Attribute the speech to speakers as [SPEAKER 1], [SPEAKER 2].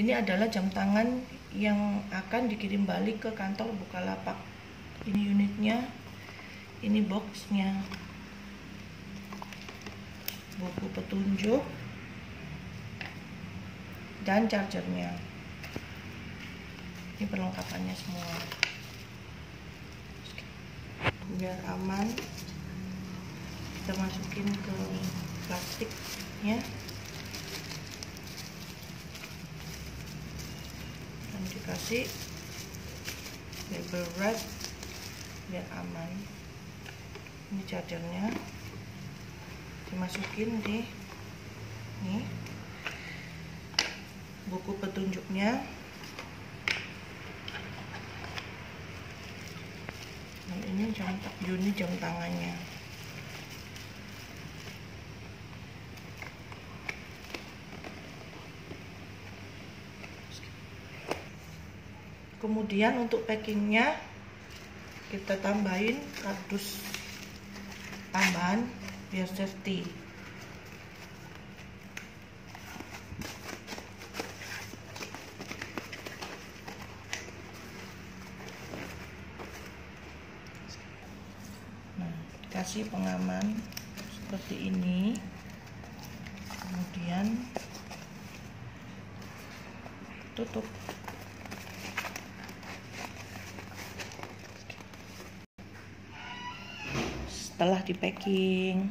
[SPEAKER 1] ini adalah jam tangan yang akan dikirim balik ke kantor Bukalapak. Ini unitnya ini boxnya. Buku petunjuk dan chargernya. Ini perlengkapannya semua. Biar aman kita masukin ke plastiknya dikasih label wrap biar aman. Ini chargernya dimasukin di nih buku petunjuknya. Dan ini jam unit jam tangannya kemudian untuk packingnya kita tambahin kardus tambahan biar safety. Nah kasih pengaman seperti ini. Kemudian tutup setelah di packing